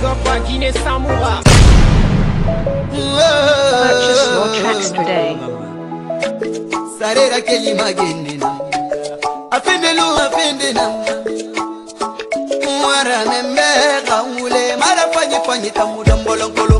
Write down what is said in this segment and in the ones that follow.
big up Guinness Samoa. Purchase your oh. tracks today. Sarera keli magenina. Afendelu afendina. Mwara membe kaule mara fanyi fanyi tamu dambolongolo.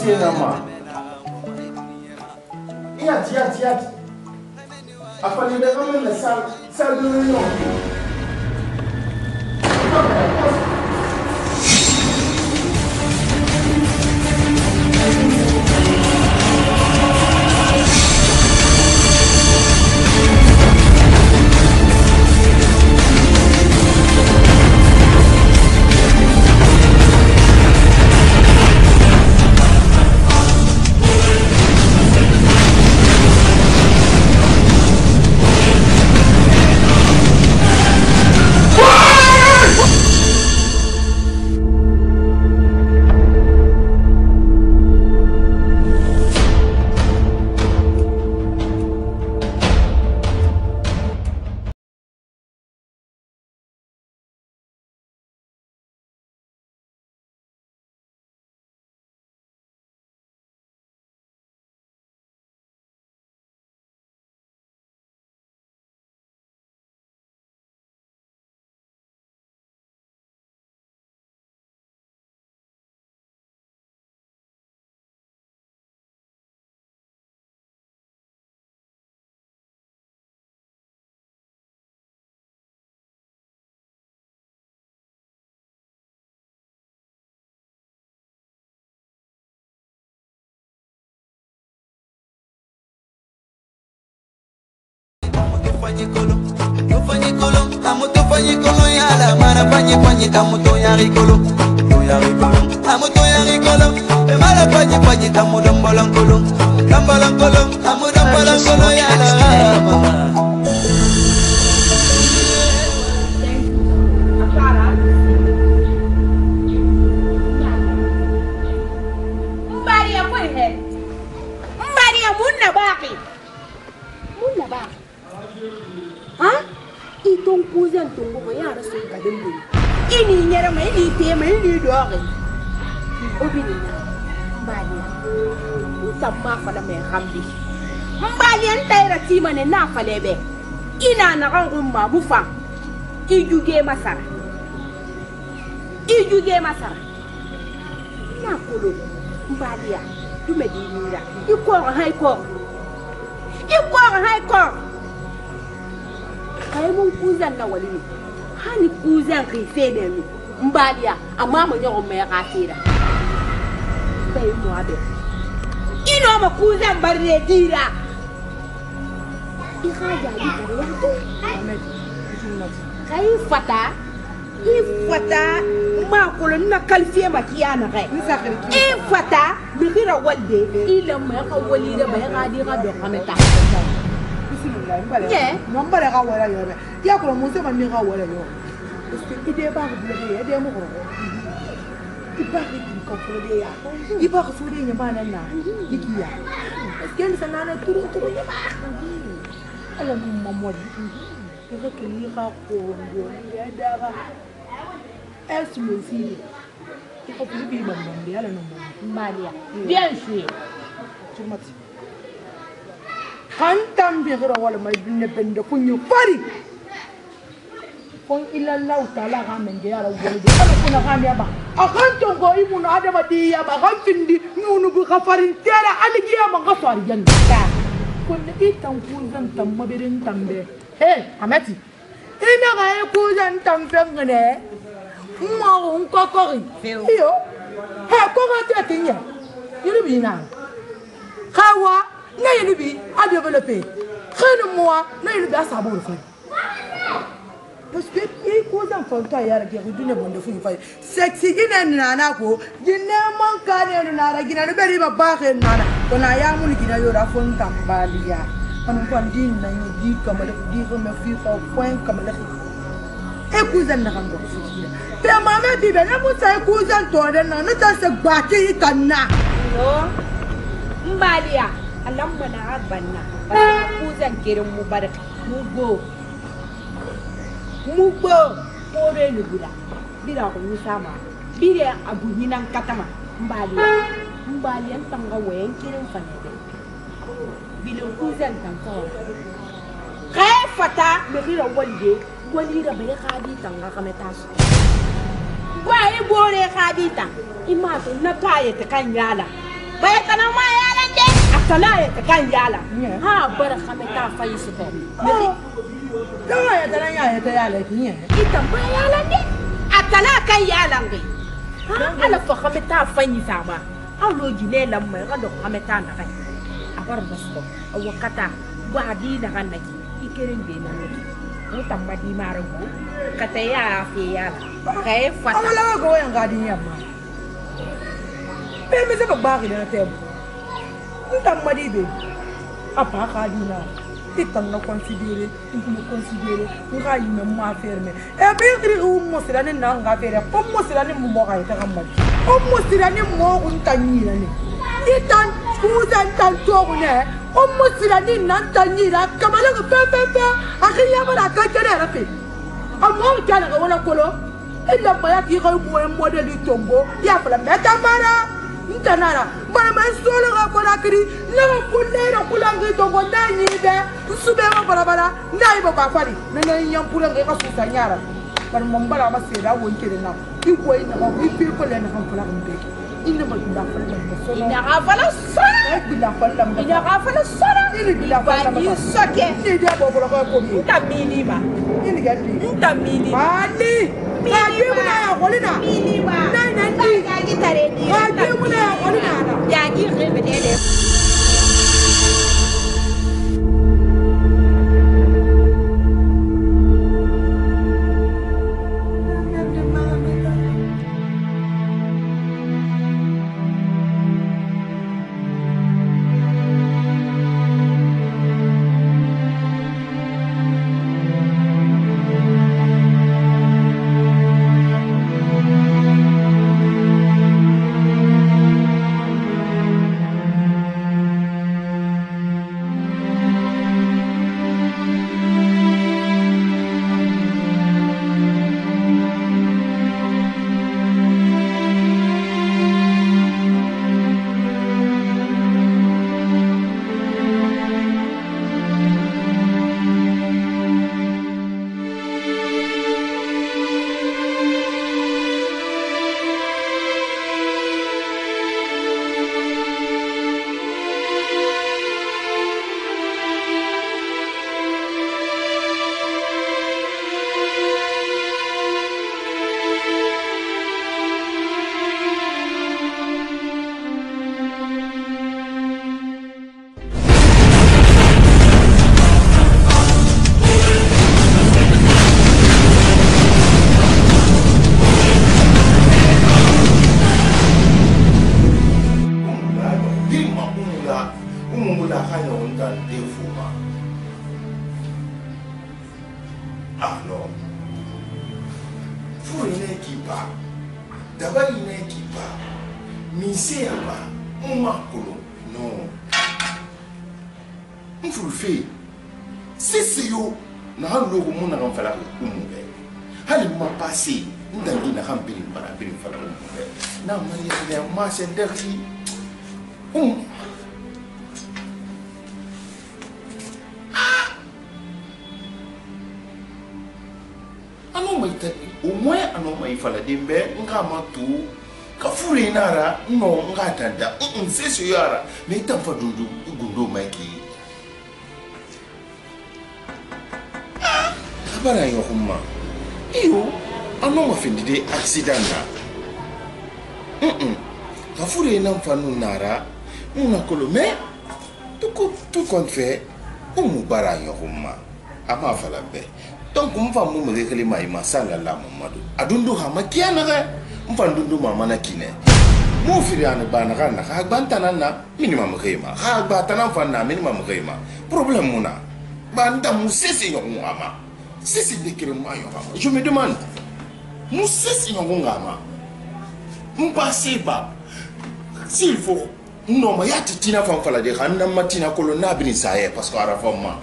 sinama yati yati yati afɔlidɛ kɔmi lɛ sa sa duuru yɔ. fanyikolo ya lamana fanyifanyika moto ya rikolo a moto ya rikolo emala fanyifanyika modombolankolo lambolankolo a modombolankolo ya lamana tung cu dân tung bộ với nhà đó xuống cả đêm đi ini nhà đó mấy đi tiền mấy đi được rồi ô bị đi nào bà nhà cũng tập ma phải là mẹ ham đi bà nhà tay là chi mà nên nào phải là bé ina na con cũng mà bu phẳng ijuge masara ijuge masara na kolo mbalia dumedi mira ikoro ha ikoro ikoro ha ikoro kayemo nkuzan na walini hani kuzan kai fede mi mbaliya amma mo nyago me ka tira bai mo abe ino mo kuzan barre tira ika jadi kariya to kai fata i fata ma kolon na kalfiye ma kiya na kai i fata bihira walde ila ma ka walida bai ka di ka do kameta nɔnbala ka wɛrɛ yɔrɔ bɛ diya kɔrɔ muso ma min ka wɛrɛ yɔrɔ parce que i den b'a ka bulon ye i den mɔgɔ i b'a kɛ k'i ka fɔlɔ ya i b'a ka fɔlɔ ɲɛ b'a la na i k'i ya parce que nisɛn naani turu turu ɲɛ b'a ala n'u ma mɔdi i ka kɛlɛ i ka kɔngɔ ya daga ɛs mɔsi i ka kulu b'i ma mɔdi ala n'u ma mɔdi bien sûr tu ma ti kantambihira walama ibne bende kunye fari kon ilallahu taala ka menge yala wonde ala kuna kan yaba akan tongo ibunu adama di yaba akan findi nunugu ka farin tera aligiyama ka sari janna kon i tankunzan tammabirin tambe he amati ina ka ye kunzan tamfengene mwago nkokori iyo he koka tete nya yiri bina kawa ne ye ni bi a développé xëy na mu waa ne ye ni bi a saaboo de fana parce que i ko zan fan ta yara ke ko duniya bonde fu fa sexy ina nana ko jinne man ka ne nana gina ne bari ba ba ke nana ko na ya mun gina yo da fon tambaliya kan ko din na yo di kamala di ko me fi fa point kamala e ko zan na kan ko fi te mama bi be na mu e sai ko zan na na ta se gbati kan na no mbaliya alamma na ha banna parce que kuza nkere mubarak mugo mugo pore lugula bira ko musama bira abu hinan katama mbali mbali an tanga wayan kirin fanede bila kuza ntanka kay fata me rira walje walira be khadi tanga kameta ba e bore khadi tan imato na kaye ta kan yala bai kana salaye ta kan yala ha bara kame ta fayi su ko dawa ya tara ya ta yala ki ne ita ba yala ne a tala kan yala ngai ala fa kame ta fayi sa ba awlo jine lam mai kado kame ta na kai a bar di na kan naki ikerin be na naki di maro ko kata ya fi yala kai e fata awla go yan gadi yamma Pe mi se ba nta madibe apa ka dina i kan ka considéré n kun be considéré n ka yimɛ n ma affaire mɛ ɛ be iri u mosira ne na n ka affaire ko mosira ne mumɔ ka yita ka madi ko mosira ne mɔɔ kun ta ɲira ne i tan kuusa n tan tɔɔgu ne ko mosira ne na n ta ɲira kamale ko fɛn fɛn fɛn a ka yamara a ka jɛ ne yɛrɛ fɛ a mɔɔ jala ka wala kolo i e lamaya k'i ka mɔɛ mɔdɛli tongo i y'a fala mɛ ta mara ntanara barama solo ka konakiri ne ka kuleira kulangi tongo nda ɲibe nsubema barabara nda yibo ka fari nene ɲampurenga i ka susa ɲara barama mbala ma sera wo nkele na i wo i naga i piri ko le naga fala kan eh, bɛɛ i nama gila fala lamda sɔnɔ inaga fala sɔnɔ gila fala lamda inaga fala sɔnɔ ini gila fala lamda ba ni sɔkɛ ni de bɔ bɔlɔkɔ ko mi nta mini ma ini ka di nta mini ali Ba biyu muna yaƙuri na. Mini ba. Nan nan ji. Ba jagi tare ni. Ba biyu muna yaƙuri na. Jagi xebe ne de. accident na ka furu ye na mfa nu nara mu na kolo me tu kɔn fɛ o mu baara ɲɔgɔn ma a m'a fala bɛɛ donc n fa mun mɛgɛ kelen ma i ma sa la la mamadu a dun do hama kiya naga n fa dun do ma mana kinɛ mu firi ani ba naga na ka gban tana na mini ma mɛgɛ ma ha gba tana fa na mini ma mɛgɛ ma problème mun na ba n ta mu sese ɲɔgɔn a ma sese de kelen ma ɲɔgɔn ma je me demande Nous Nous musisi nokungama mpasiba silfo noma yati tina fanfala de xan namma tina kolo nabini saye parce que ara famma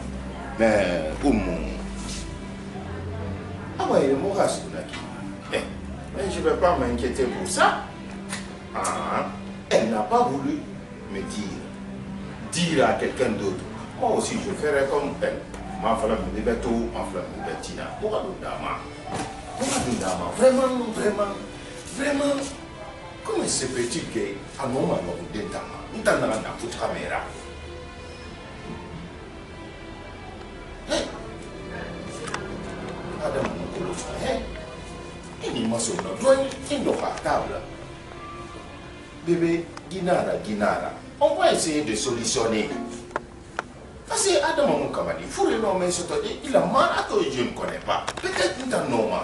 mais umu awaye moxa sugunaki eh, mais je vais pas m'inquiéter pour ça ah, elle n'a pas voulu me dire dire à quelqu'un d'autre moi aussi je ferai comme elle ma fala mi ni bɛ to ma fala mi tina moxa dama Mamadinama, vraiment, vraiment, vraiment, comme ce petit gay, a un moment, on est dans on t'en a dans toute caméra. Adam Mokolofa, hein? Il est maçon, il est à table. Bébé, Guinara, Guinara, on va essayer de solutionner. Parce que Adam Mokamadi, il faut le nom, nommer, il a mal à toi, je ne connais pas. Peut-être qu'il est normal.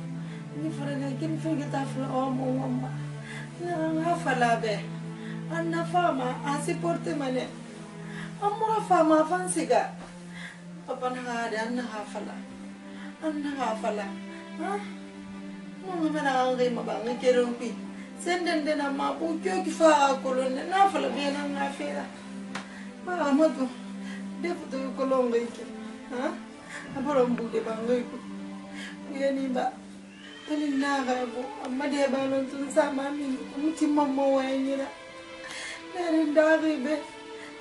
faraga kin fingita fla omo mama na nga fala be anna fama a supporte mane amma fama fan ga? apa na nga de anna nga fala anna nga fala ha mama mana nga ngi ma bangi kerumpi senden den amma bu kyo ki fa kolon na fala be na nga fira ma amadu de fu du kolon ngi ha Apa rambut dia bangga itu? Ya ni ba? kale nagaivo amade balonsunsamamin umutima mowanyira nari ndaribe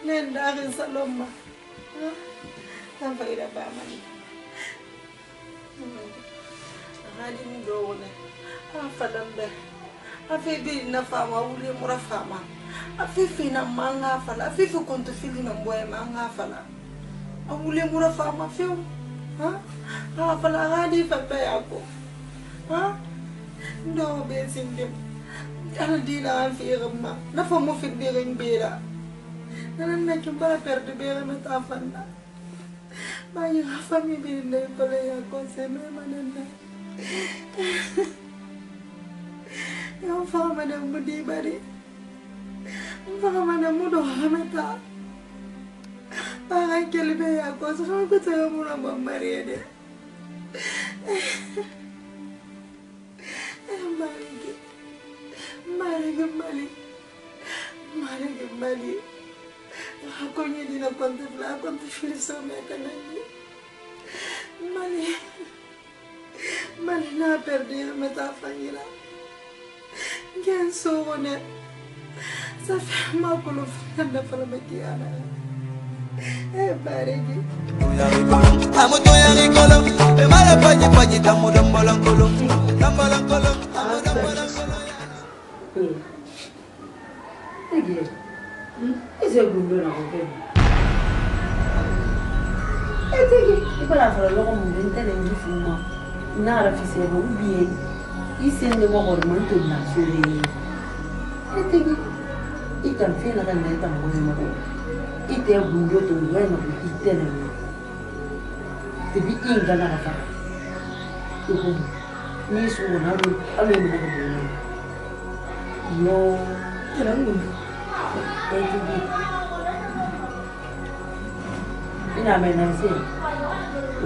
nendari saloma navaira bamani hmm, hadi mudowone afalambe afibi na fama wuli mura fama afifi na manga fala afifi kuntu fili na mboye manga fala awuli mura fama fiu ha ha fala hadi fabe yako ha ndo be sin dem ala di la an fi ma na fa mo fi di reñ be la na na na ci ba perdre be la ta fan na ba yi ha fa mi bi le ko le ya ko se me ma na na ya fa ma na mu di bari fa ma na mu do ha me ta ba ay kelbe ya ko so ko te mo na ba mari de marege marege mali marege mali hakonyedina kontefla akontefilisomekanani mali mali na perdu metafanyila ngen sogone safe makolo fananda falamatiyana nara fisɛbɛ u bien i sen de mɔgɔri ma n toli na sole ye e tegi i kan fɛn na ka na i tan mɔgɔ ye mɔgɔ i tɛ gundo tɛ mɔgɔ in nɔfɛ i tɛ na mɛ depi i n gana ka taga i ko mun n'i sugu kɔnɔ hali hali minɛ ka bonya yɔ tɛnɛ n kɔni ɛ tugu i n'a mɛn n'an e, e, e, se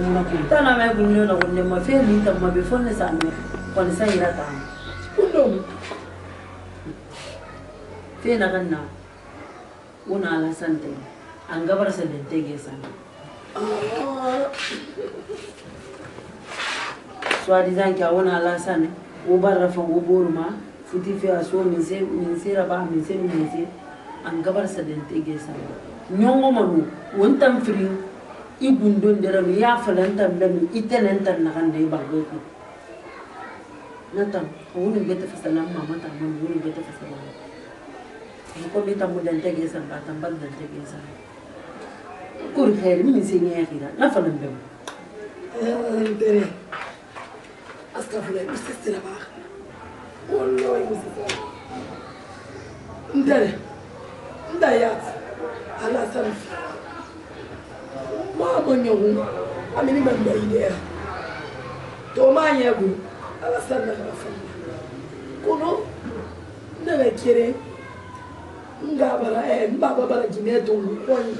ŋuna kun t'a n'a mɛn gundo la kɔni ne ma fɛn min ta kuma bɛ fɔ ne sa mɛ kɔni sa yira tan ko dɔw fɛn na ka na una alasante angabarsa dentege sana soi-disant ka una alasane wo barra fan wo boruma futi fe a so min se min sera ba min se min se angabarsa dentege sana nyongo manu won tam firi i gundon deram ya falan tam dam itelen tan nakande bagwe ko natam woni bete fasalam mama tam woni bete fasalam komi tambudante ke samba tambadante ke samba kuri khayri mimi siniyakira nafana mbemo eh, ntere astaghfirullah usisira ba wallahi usisira ntere ndayat ala sam ma gonyo amini mbamba idea to ma yego ala sam na fanya kuno ndabekere ngabara eh, mbaba bara jimɛ to olu kɔni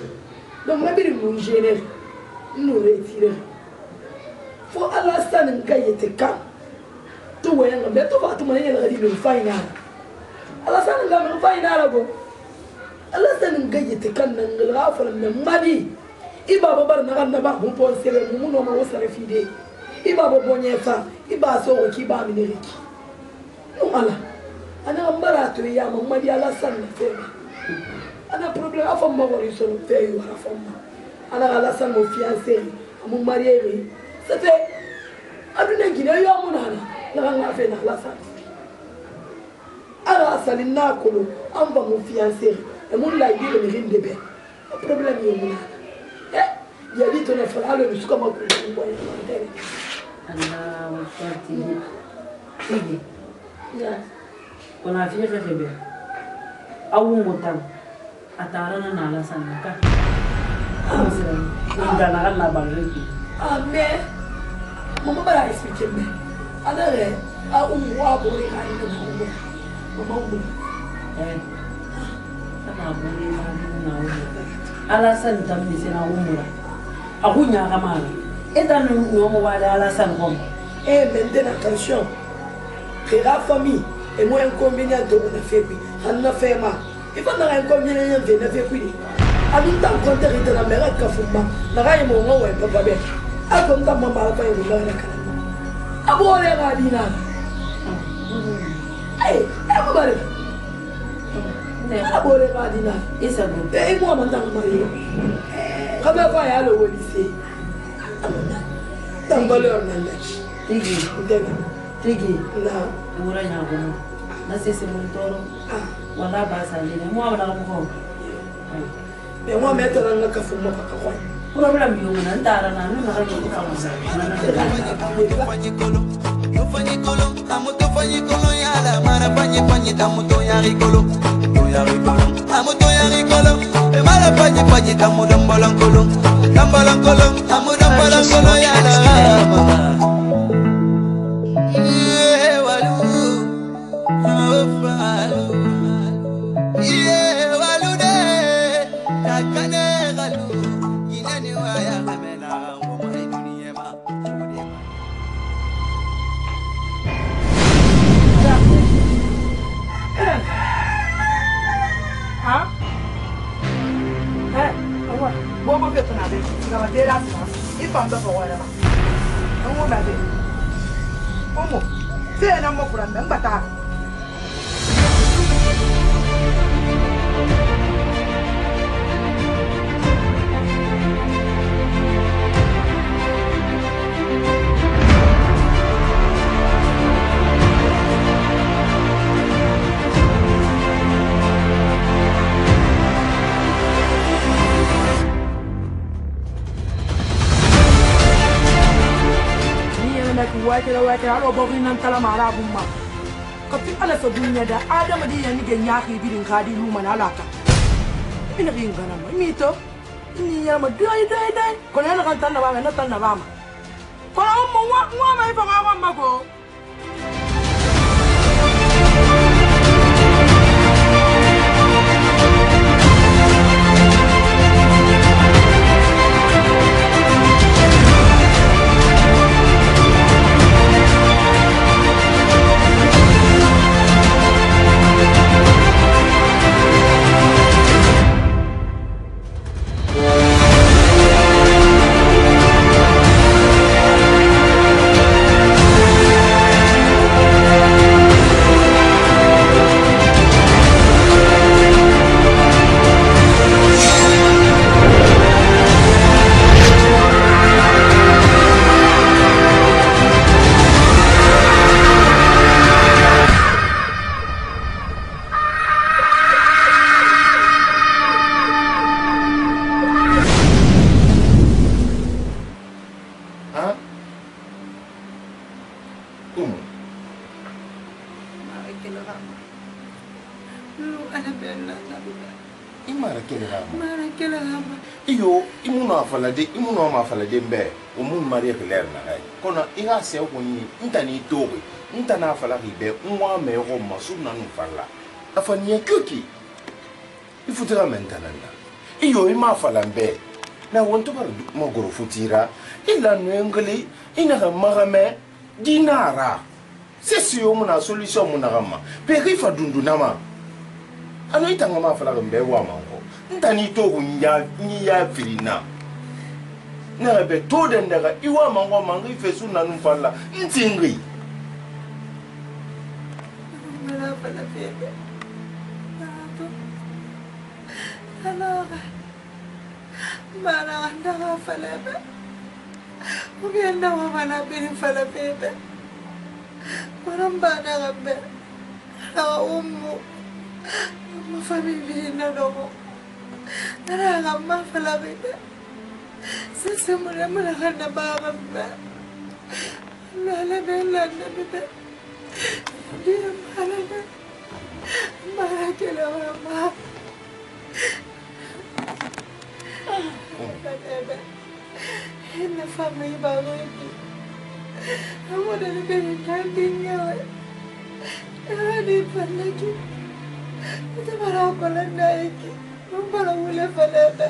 donc n ka biri mun gêné n n'o retiré fo ala sani n ka yete kan to wɛn kan bɛɛ to fa tuma ne yɛlɛ ka di nin fa in na ala sani n ka mɛ n fa in na la ko ala sani n ka yete kan na n ka fɔlɔ mɛ n ma di i b'a bɔ bari na ka naba kun pɔn sɛbɛ mun mun n'o o sara fi de i b'a bɔ bɔnyɛ fa i b'a sɔn o k'i b'a minɛ de ki n'o ala a n'a ka n bara a to ye a ma n ma di ala sani na fɛn na. ada problème afa ma kɔni sɔrɔ fɛn ye wala fa ma ala ka lasa mo fiancé a mo marié de ça fait adu ne gine yɔ mo na na ala ka fɛn na lasa ala asali n'a kolo an fa mo fiancé et mo la yi le rin eh, de bɛ a problème ye mo na eh yali to ne fɔra alo dusu kama kulu kulu bɔ ye ma tɛ dɛ. ala wa fati. Yes. Kɔnɔ a fiɲɛ fɛn fɛn bɛ yan. awungutan ah, ah, a taara na alasanaka ndalaga labanre ke me mama bara expliquer me ala yɛrɛ a ungu eh, a bori a yɛrɛ bori mama ungu kana bori ma na ungu alasan tamise na ungu la a ko ɲaga ma la e ta ni ɲɔgɔn wale alasan kɔnɔ eh maintenant attention que la famille est moins inconvénient de mon affaire anna fema ifandaka enkomyele ye mvene fekwini anintan kontere itena mera kafumba nakayimonga wepapabe akomtamambalapa yekulakalakala aboleka adinana ebobale aboleka adinana imoma ntanga mariyo kabefa yalowelise tambalo yornandaki ndenge na na sese mun wala problem yo na ya la mara fanyi fanyi ya to ya rikolo, ya e mara fanyi fanyi ya la mara. ngaba ke la fa e fa ndo go wena ba ngo ba de omo tse na mo kuranda ngba ta wakira wakira aro bogi nan tala mara bumma ka fi ala sa dunya da adama di yani gen yaki bidin kadi luma na alaka ina bin gana ma mi to ni ya ma dai dai dai ko na kan tan na ba na tan na ba ma ko mo wa wa mai fa wa ma ko adamaden bɛɛ o minnu ma de lɛri na ye kɔnɔ i ka sɛ kɔni n ta n'i to koyi n ta n'a fala k'i bɛɛ n wa mɛ yɔrɔ ma su na n'u fari la a fa nin ye kiki i futura mɛ n ta na na i yo i m'a fala n bɛɛ na wɔn tɔgɔ ma goro futira i la nu ye n kelen i na ka maga mɛ di n'a ra sesi yo mun na solution mun na ka ma bɛɛ k'i fa dundunna ma ano i tanga ma fala ka n bɛɛ wa ma n kɔ n ta n'i to ko n y'a fili n na. nerebe todendaka iwa mango mango ifesu nanu mfanla ntingri malaka ndaka falebe ukendawa manabini falebebe manambanaka be naka umu amafamilina loko nanaka mafalabebe Sasamula mo lang ang nabangang ba? Lala kan, na, lala na na. Hindi na, mahal na. Mahal ka na, mama. Hindi na family bago ito. wala na lang ganyan natin ngayon. Nakalipan na kita. Ito para ako lang na ikin. Ang Parang wala pala na.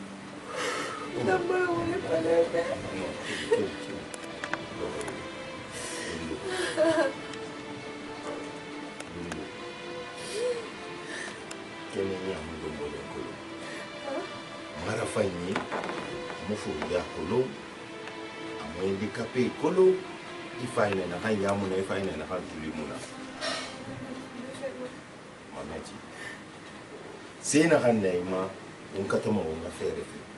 Tambah boleh panas kene nyama ɗo mboɗe kolo mara fanyi mofuɗe a kolo amoyindi kape kolo i m a y i n a n a kan yamuna i fayinana kan tulimuna mamati sena kan nayima on katama wonga feere fe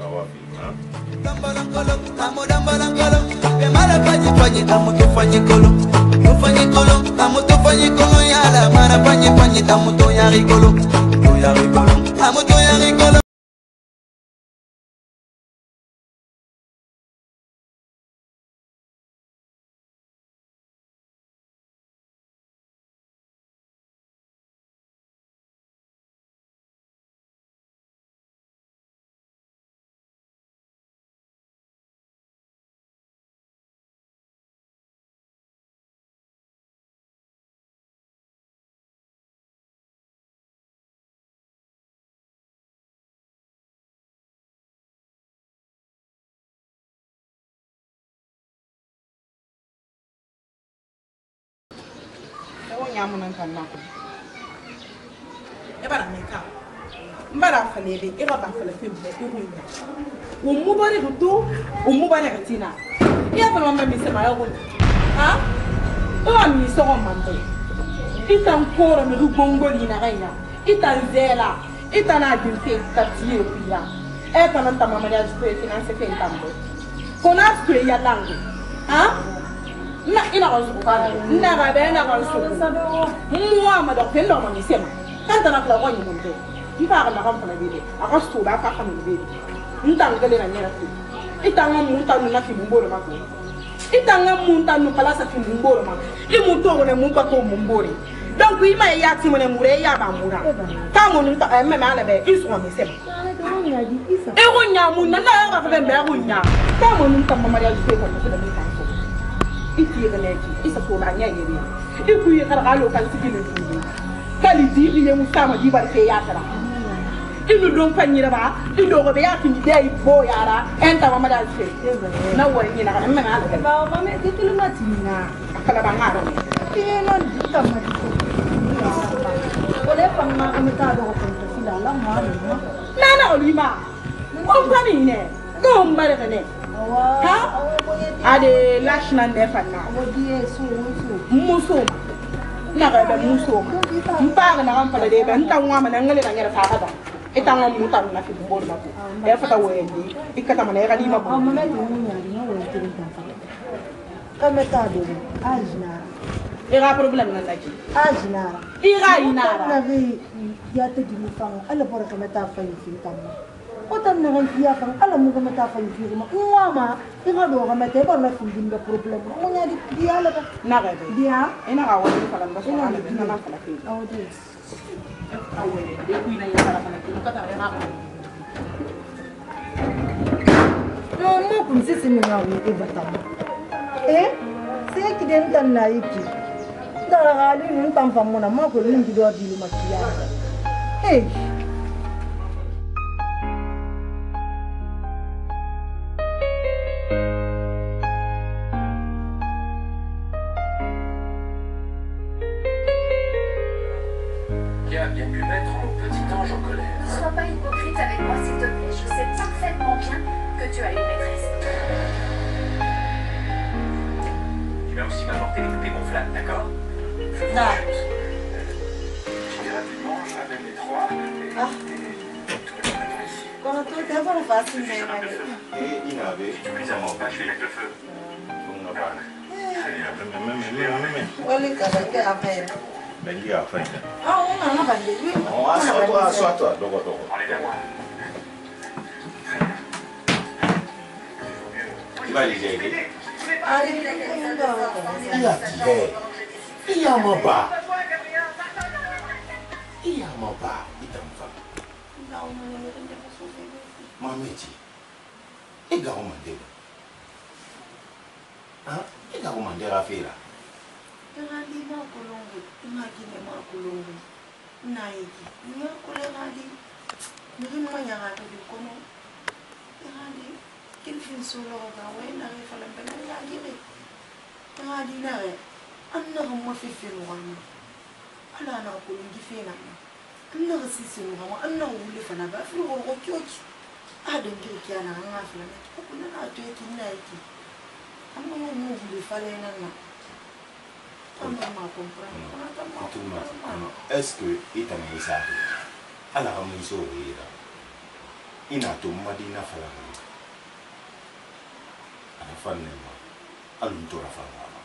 I'm Amu toya rigolo, amu toya rigolo nyamunan kan na ko e bara me ka mbara fale be e ba fale fe be e ko ina o mu bare do to o mu bare ka tina e ya fala mami se ma ya ko ha o mi so ko mambe ita e nkoro me du gongoli na ga ina ita e nzela ita e na dinte ta tie ko ina e fala ta mama ya ju ko ina se fe tambo ko na ko ya lango ha na ina kan sugu kala na ka bɛ na kan sugu mwa ma dɔn fɛn dɔ ma misɛn ma kan tana fila ko ɲuman tɛ n fa ka nafa fana bɛ dɛ a ka so b'a fa ka nin bɛ dɛ n t'an kelen na n yɛrɛ fɛ i t'an ka mun ta nun na k'i mun b'o de ma ko i t'an ka mun ta nun palasa k'i mun b'o de ma i mun t'o kɔnɔ mun ba t'o mun b'o de donc i ma ye ya ti mɛnɛ mure i y'a ban mun na k'a mun ta ɛ mɛmɛ ala bɛ i sɔn misɛn ma e ko ɲa mun na n'a yɛrɛ b'a fɛ bɛn bɛn ko ɲa k'a mun ta mamadu ya ju tɛ kɔnɔ kosɛbɛ itireleki isasonanya yeri ikuyi karagalo kan sigini dudu kali di liye musama di bar ke yatra inu don panyira ba ido go be yakin de ay bo yara enta mama dal se na woni na kan mena ala ba me titulu matina kala ba ngaro ti non di tamma di ko le pam ma am ta do ko to fila la ma na na olima on pani ne go mbare ne ha a de lashinan da muso ina da muso n paga na kan fala de ba n tan wa mana ngale ba ngere faga ba ita mutan na fi bor ma ko ya e fata wende ikata mana ya kalima bo amma na ni e mun ya wende ta do ajna ira problem na taki ajna e ira ina na vi ya te dimu fanga ala bor kameta fa yin tan otan na gantiya kan ala mu ga mata fa yiri ma uwa ma in ga do ga mata ba na kin din da problem ko nya di dia la ka na ga dia ina ga wani kala ba so ala din na kala ke awo di awo de ku ina ya kala kala ke ka ta ya na ko no mo kun sisi ni ga wi e bata eh sai ki den tan na yiki da ga ni nun tan fa mo na ma ko ni ki do di ma ki ya eh avec moi, s'il te plaît. Je sais parfaitement bien que tu as une maîtresse. Tu vas aussi m'apporter les poupées gonflables, d'accord Non. Je vais rapidement, je les trois. Ah. Euh. on tout le monde est ici. Et il avait. Tu plaisamment pas, je vais mettre le feu. on va parler. le Allez, on va même aller. On va aller, on bengi afanya ah una na bandeli oh aso tu aso tu dogo dogo ibali jege ari iya kibe iya maba iya maba itamfa mameti ega umandela ah ega umandela fira Tengah lima puluh ina gine ma kulungu ina yiki ina kule hadi migin manya hadi bi kono hadi kilfin solo ga wai na ga falan bana ya gine hadi na ga annahum mafifin wani ala na kulungi fina annahu sisin wani annahu wulifana ba fi rogo kyoki adon kirki ana an hafi na kuna na to yake ina yake amma mun mu wulifala yana nan est ce que i tana i saa ala ka muso o ye la i n'a to madina fala kan a ka fa ne ma hali n tora fa ma ma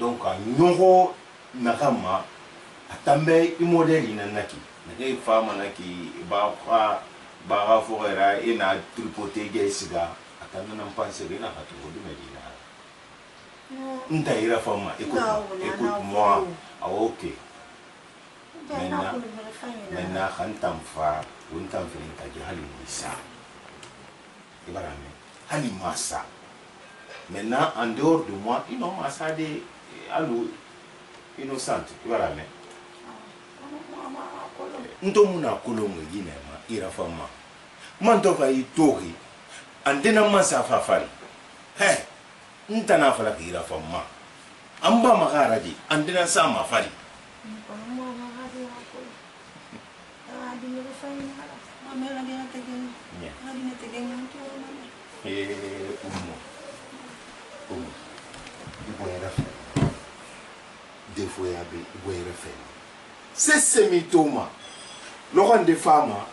donc a ɲɔgɔn nafa ma a tan bɛ i mɔdɛli na naki nake fa ma naki ba ka ba ka fɔ yɛrɛ e n'a tripoté kɛ siga a tan nana n panse i n'a ka togo ntaira fama ekutmoa e awoke mena kantamfa wontamfelentaji hali mwisa ibarame e hali masa maintenant en dehors de moi ino e masa de alu innocente ibarame ntomu na kolongo ginema ira fama mantoka itoki andena masa fari hey. ntana fala kira famma an ba ma haraji an dina sa ma fari defoya be iboyɛrɛ fɛ se se mi to ma lɔgɔn eh, de fa ma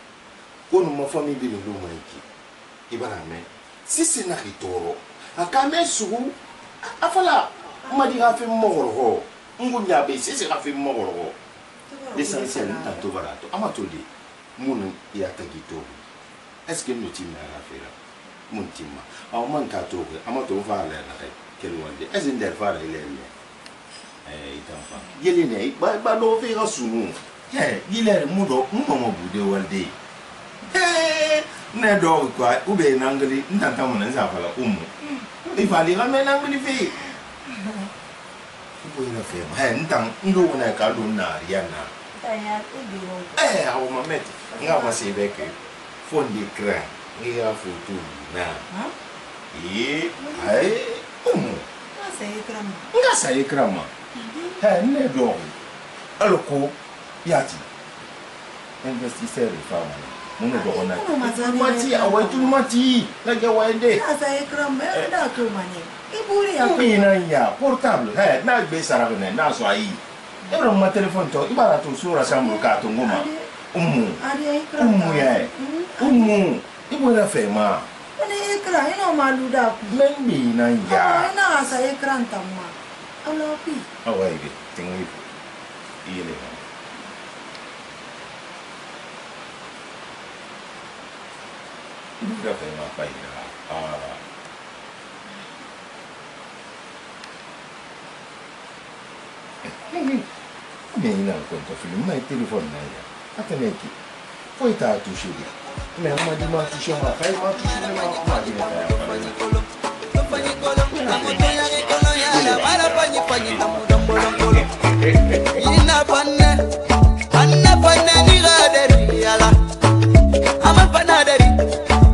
ko numa fami bi nin lu ma yi ki i b'a mɛn sisi na k'i tɔɔrɔ akame sugu afala madi gafe mogorogo ngunya be sese gafe mogorogo l'essentiel tanto barato amatoli mun ya tagito est-ce que nous timme à faire mun timma aw man ka to ko amato fa la na tay kel wonde est-ce ndel fa la ile ile eh itan fa yele ne ba ba lo fe ga sunu ye ile mu do mu mo bude walde eh ne dɔw kwa u bɛ nangili n tanta mun na n sanfɛla umu i fali ka mɛ nangili fɛ yen i b'o yɛrɛ fɛ ma n tan n do wuna ka don naariya na ɛɛ awɔ ma mɛ ten n ka ma se bɛ kɛ fo n de kira n ka foto na ee ayi umu n ka sa ye kira ma ɛɛ ne dɔw hali ko yaati investisseur de fa ma. mun ne dogo mati tulumati awa tulumati lajɛ wa ye de. n'a sa ye kura mɛ e n'a to ma ɲɛ i b'o de y'a to. mun yina in ya portable um n'a gbe sara fɛnɛ n'a sɔrɔ a yi e bɛ ma telefɔni tɔ i b'a la to so la san bolo k'a to n ko ma umu umu yɛ umu i b'o na fɛ ma. ko ni ekran i n'o ma lu da kun. mɛ n bɛ ya. n'a sa ekran ta ma ala bi. awa ye de tɛŋɛ i だから若いなああ面なんこんとする前テレフォンないやあとねきこいたあとしゅうやねあんまりマーチしようまかいマーチしようまかまあきれたやっぱり Ina panne, anna panne ni gaderi ala.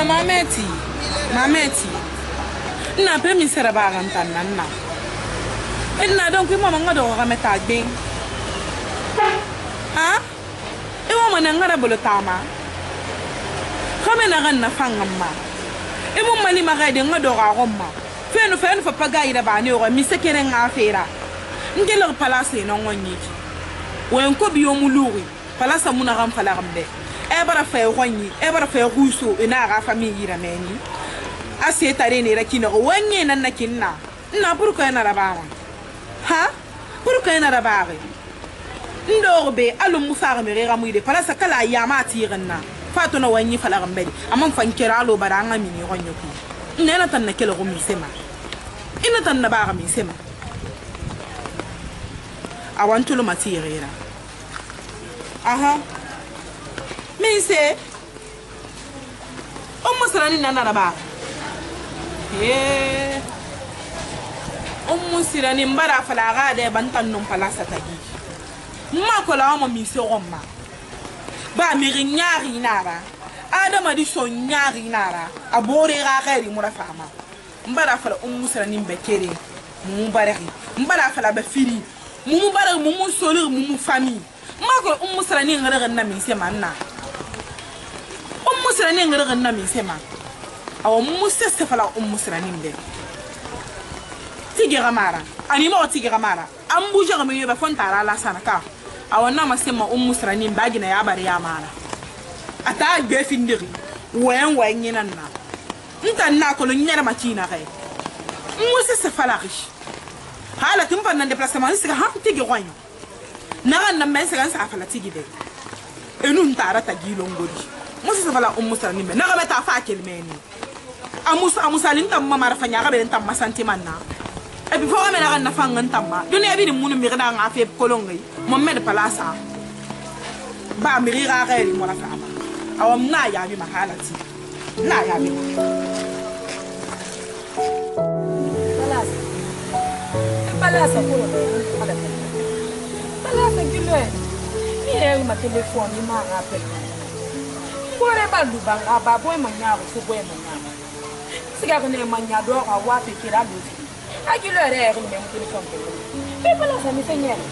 ya mameti mameti nna pe mi sɛrɛ b'a kan tan na nna e nna dɔn e e e ko i mama n ka dɔgɔ kamɛ t'a gben ha i mama na n kana bolo taama kame na ka nafa ka ma i mu mali ma ka de n ka dɔgɔ a ko ma fɛn fɛn fɛn pa ga yɛrɛ b'a ne yɔrɔ mi se kɛnɛ n k'a feera n kɛlɛ ka palasi nɔngɔn ɲɛji o ye n ko bi yomuluwi palasa muna gam falagam be e bara fa yoni e bara fa ruso ina e ga fami yira meni a se tare ne rakina o wanye nan nakin na ina burko yana rabara ha burko yana rabara ndo be alum musaga mere ga muide palasa kala ya ma tirinna fato na wanye falagam be amma fankira alo bara an amini gonyo ku ina tan na kelo mi sema ina tan na ba mi sema awan tulu matirira aha min se o musirani nanaraba he o musirani n bara fala aga de ban tan num pala satagi ma kola ma min se gomma ba miri ñaari nara adamadi so ñaari nara a bore ga xeri mura fama n bara fala o musirani be kere mumu barexi n bara fala be firi mumu barexi mumu soliri mumu famille makoro ummu sarani ngara ganna min sema na ummu sarani ngara ganna min sema aw musse se fala ummu sarani be tigi gamara ani mo tigi gamara an buje gamu yoba fon tara la sanaka aw na ma sema ummu sarani bagi na ya bari ya mara ata be findiri wen wen yinan na nta na ko lo nyara machina kai musse se fala rish hala tumpa na déplacement sika ha tigi gwanyo naga namma ese kan saga fala tigi be enu ntara ta gilo ngori musa safala ummu sarani be naga beta fa kelmeni amusa amusa lin tamma mara fanya ga be tamma santiman na e bi foga mena kan nafa ngan tamma dunia bi ni munu mi gada nga fe kolongai mohammed palasa ba mi ga ga ri mora fa awam na ya bi mahalati na ya bi palasa palasa ko sengileyo niyeyo matelefoni mangabe kule baluba ngaba bwemanyako subwemanyako sikakunemanyado akawapi kiraluzi akiloreke nimemutelefoni bepalasamifenyele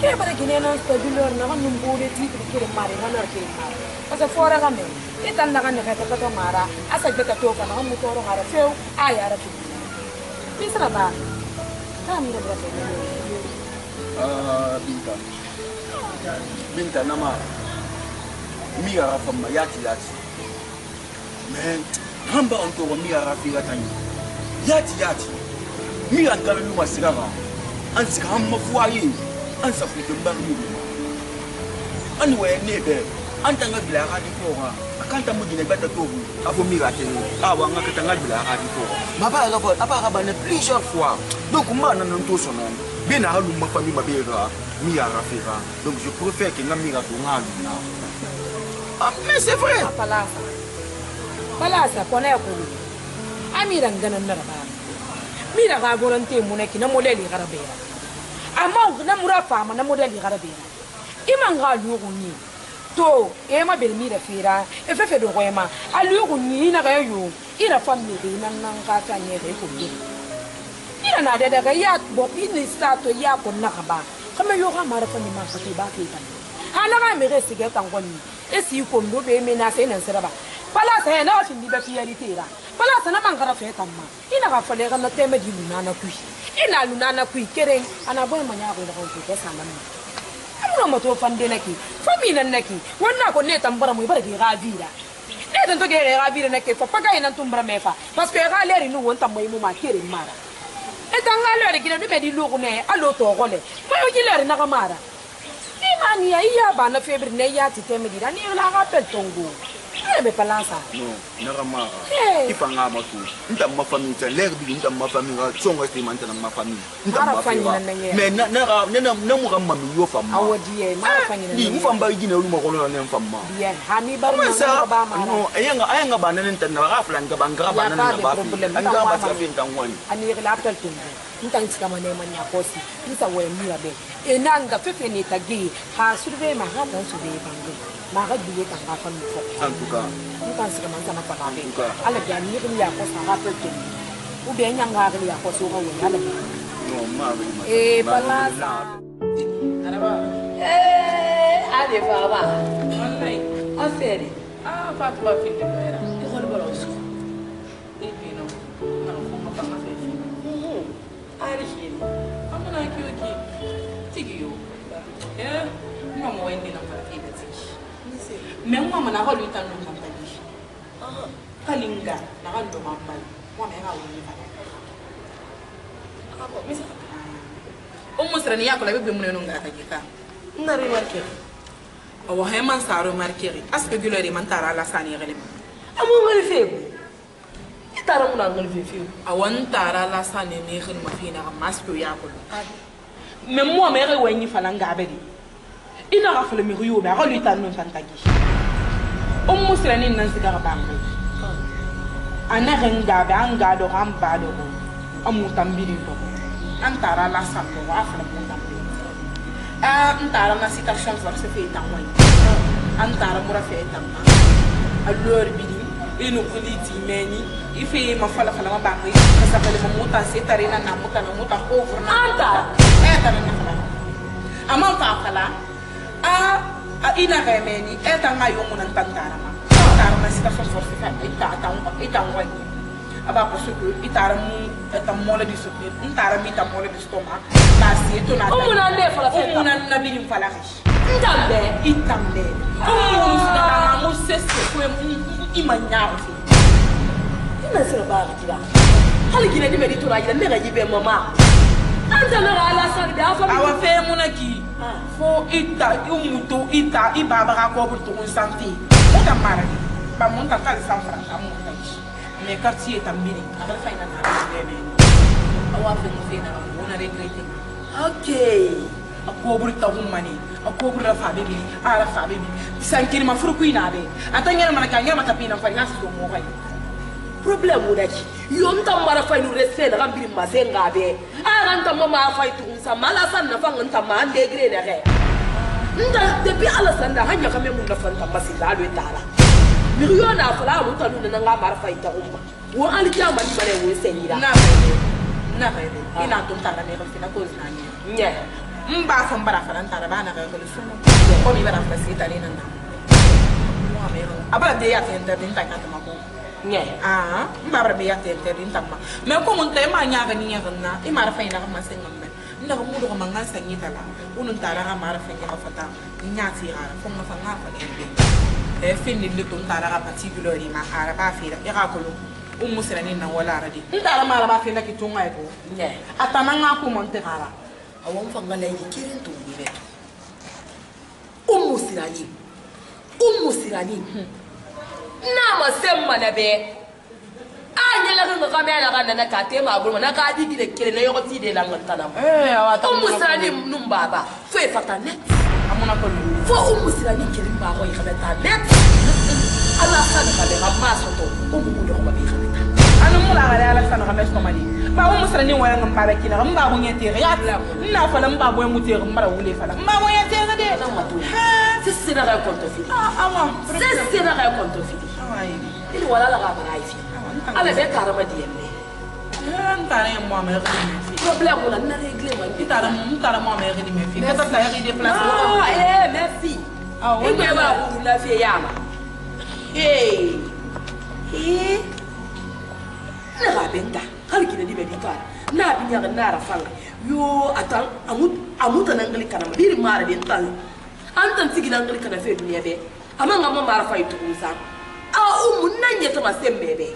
kebare kinenonstadulor naga numbule tikiri kiri mari nganor kiri mari parce fora ga me itan naga nekete kata mara asa gbeta toka naga mutoro ngara few ayara tubi bisra ba e e e tamdebra fenele Ah, binta binta nama miga rafa ma yati yati men hamba on to miga rafi ga tanyi yati yati miga an kabe luma sigara an siga hamma fuwaye an safu dumbar mu an waye ne be an tanga bila ga di ko ga akanta mu dine bata to bu afo miga te awa ah, ngaka tanga bila ga di ko ma ba ga ba ba ga ba ne plusieurs fois donc ma nan to sonan bien na aluma fami mabera mi arafera donc je préfère ke nga mira to nga aluna ah, mais c'est vrai ah, palasa palasa kona ya kulu amira ah, ngana ndara ba mira ga gorante muneki na modeli garabera amma ah, na mura fama na modeli garabera ima nga alugo ni to ema bel mira fira e fefe do ko ema alugo ni na ga yo ira famile na nanga ta ne ko ni yana da daga ya bobi ni sato ya ko na ba kama yo ga mara ko ni ma ko ba ke ta hala ga me resi ga kan gonni e si ko ndo be me na sai nan sira ba pala sai na shi ni ba fi yari te ra pala sana man gara fe tan ma ina ga fale ga na te me di luna na ku ina luna na ku kere ana boy e ma nya ko da ko ke sa nan amma ma to fande nake fami nan nake wannan ko ne tambara mu e bar ke ga vira ne tan to ke ga vira nake fa paga ina e tumbara me fa parce que ga leri nu won tambayi mu ma kere mara e tanga lore kina ne medi lugu ne alo to gole ma yo gilore na kamara ni mani ya iya bana febri ne ya ti temedi ni la ga pel tongu e be palansa nakama i fanga ma to nta ma famille ta lere bigi nta ma famille ka tsonga ste manta na ma famille nta ah, ma famille mais na na na na mu ga mami yo fa ma awodi e ma fanya na ni mu famba igi na lu ma kono na fa ma bien ha mi bar na ba ma no ayanga ayanga ba na nta na ga flan ga banga ba na na ba an ga ba ta fin tan wani ani ga laptop tin ntang tsika ma nema nya kosi nsa wa mi ra be enanga fefe ni tagi ha surve ma ha dan surve bangi makadugo ka ka kan mo en tout cas en tant que man sama pa ka ala ga ni ko ya ko sa ka pe ke u be nya nga ga ya ko so ka wona ala no ma be ma eh pala sa ara ba eh ade ah, fa ba wallahi afere ah fatuma fin de mera e ko ba rosu e bi no na ko ma pa ma fe fi ari shi amana ki o ki tigi yo eh mama wendi na fa Mais moi, me mwana naka luta ndonga mpali kalinga naka ndoma mpali mwana yaka wuliva omusirani yakola bibwe muneno ngatakika nna remarkere awa he man sa remarkere aske gilore suis tara ala sani yegele ma amongele fego i tara muna angele fe fego awa n tara ala Je ne pas yegele ma finaga ma aske yakolo me mwa mege wenyi fana ngabe de i naga fele megi yobe aga luita non fantagi umusiranin nan siga ka bambe ana ren gabe an ga do an ba do ko amu tambiri tara la sa wa fara ko a tara na situation for se fe tan wai an tara mura fe tan ma allor bidi inu kuli ti meni ife ma fala fala ma bambe ka sa fala mo na na muta na muta over na anta fala inakayemeni etanga yomuna ntantarama tarama sika sosorsika itatanwa e e itangwaye e aba parce que itara mu eta mole di sotne ntara mi ta mole di stoma ba si eto na umuna nde fala fe umuna na bi nim fala rish ntambe itambe umunu sika na mo sese ko mu imanyaro ina sira ba kira hali gine di medito na ila mega yibe mama anta mega ala sa da fa awa fe mu na ki fo i ta i muto i ta i e babaga kɔ bɛ togo e sante o da mara de ba mun ta k'ale san fara ka mun ta ci mɛ karti ye tan biri a bɛ fa ina ta bɛɛ a wa fɛ muso ina o na regrete ok a kɔburi ta kun mane a kɔburi la fa bɛ biri a la fa bɛ biri san kirima furuku ina bɛ a ta ɲɛnama na ka ɲɛnama ta bi na fa ina sɔrɔ mɔgɔ ye problem udaki yonta mara fai nu respect na gambiri masenga be aranta ah, mama fai tunsa mala san na fanga nta ma ande gre na ga nda depi ala sanda hanya kame mun na fanta masinda alwe tala miliyon na fala mun tanu na nga mara fai ta umma wo ali jama ni bare wo senira na na ah. ba ina tun tara me ko fina ko znani nya mba san bara fara tara bana ga ko suno ko mi bara fasita ni na na abala de ya tenta tenta ka tama ko nyai ah mba bara be yate ter din tamma me ko mun tay ma nyaaga ni nyaaga na i mara fay na ma sen ngam ndaga mu do ma ngan sanyi tala unun tara ga mara fay ga fata nyaati ga ko ma fa ngafa en e finni le tum tara ga particular ma ara ba fi ra e ga ko lu ummu sirani na wala ara di ndara mara ba fi na ki tunga e ko nyai atana nga ku mon te ara awon fa ngala yi kirin tu ni be ummu sirani ummu sirani n'a ma se n mana bɛɛ a ah, ɲɛlɛkɛ ka kamɛ la ka nana k'a te maa bolo ma na k'a di gile kelen na yɔrɔ ti de la ŋɔni kana ma o musirani nu baba fo ye fata nɛ fo o musirani kelen b'a kɔ i kana taa nɛ ala sani ka bɛ ka maa sɔtɔ o mugu dɔgɔba b'i kana taa ani mun la ka ala sani ka bɛ sɔn ma di ba o musirani wɛrɛ ŋun b'a bɛ k'i la n b'a ko ɲɛ tere y'a bila n n'a fɔla n b'a bɔ n tere n b'a wuli fana n b'a bɔ ɲɛ tere de. sisan sera ka kɔntɔn fili ah, sisan sera ka kɔntɔn fili. Ini wala la kama naifi ala be karama diemme ntara ye mwa mɛ ɛgidi mɛ fi problème la nna réglé ma i tara mu ntara mwa mɛ ɛgidi mɛ fi ka taa bila ɛgidi place o ka ee mɛ fi e b'a wuru la y'a ma ee ee ne ka bɛ n ta hali di bɛ bi k'a n'a bi ɲaga n'a yɛrɛ fanga yoo a tan a mu tana nkali kana ma biri maa yɛrɛ bɛ n ta an tan sigi na nkali kana fɛ duniya bɛɛ a man ka ma maa yɛrɛ e sa. awa umunna ɲɛtɔma se mbɛbɛ